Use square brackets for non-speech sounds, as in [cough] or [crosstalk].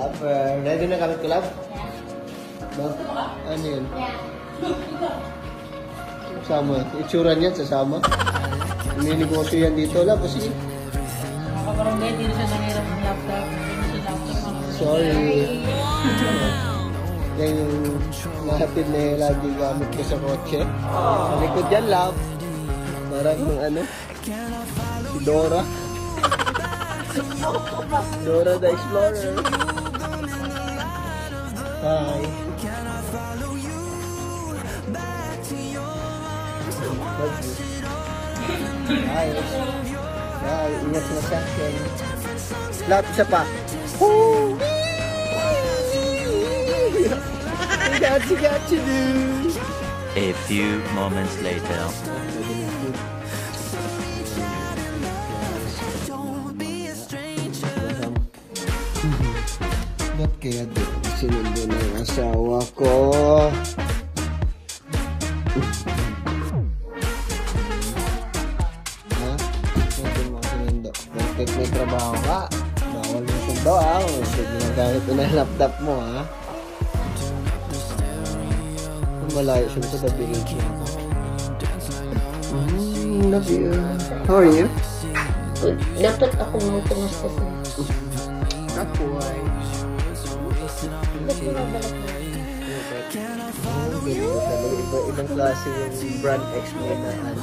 Love, uh, ready na gamit ko, love? Ba? Ano yun? Sama. Itsura niyan, sasama. May negosyo yan dito, love. Kasi, Makabarangay, hindi na siya nangiram ng laptop. Sorry. Yan yung nahatid na yung lagi gamit ko sa kotse. Sa likod yan, love. Parang yung ano, si Dora. [laughs] Dora the Explorer. Bye. Can I follow you back to your arms? Watch it all. Bye. Ingat mo sa akin. Lahat isa pa. Woo! I got you, got you, dude. A few moments later. Ba't kaya sinundo yung asawa ko? ha? Bakit mo sinundo? Bakit may trabaho ka? Bawal yung sundo ha? Huwag ginagamit mo na laptop mo ha? Ang Malayo siya sa niya. Mm, love you. How are you? Dapat ako mo kumusta sa Ako ay... Ba't mo nabalik mo? Oh, galing ko talaga. Iba, ibang klase yung brand X mo na ano.